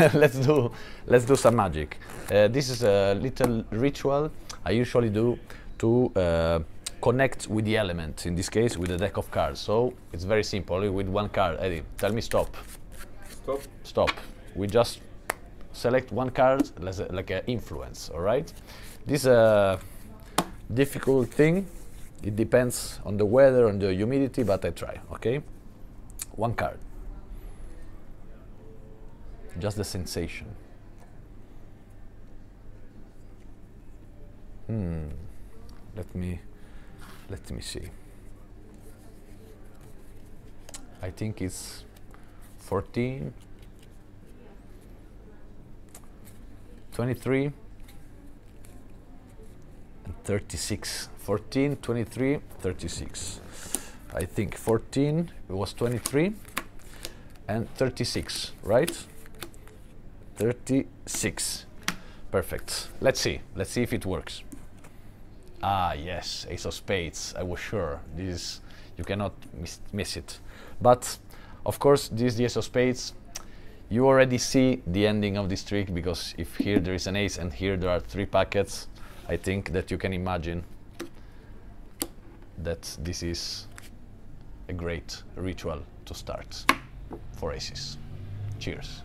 let's do let's do some magic. Uh, this is a little ritual I usually do to uh, connect with the element. In this case, with a deck of cards. So it's very simple. With one card, Eddie, tell me stop. Stop. Stop. We just select one card a, like an influence. All right. This is a difficult thing. It depends on the weather, on the humidity, but I try. Okay. One card just the sensation. Hmm. Let me let me see. I think it's 14 23 and 36 14 23 36 I think 14 it was 23 and 36 right 36. Perfect. Let's see. Let's see if it works. Ah, yes, Ace of Spades. I was sure. This is, you cannot miss, miss it. But, of course, this is the Ace of Spades. You already see the ending of this trick because if here there is an ace and here there are three packets, I think that you can imagine that this is a great ritual to start for aces. Cheers.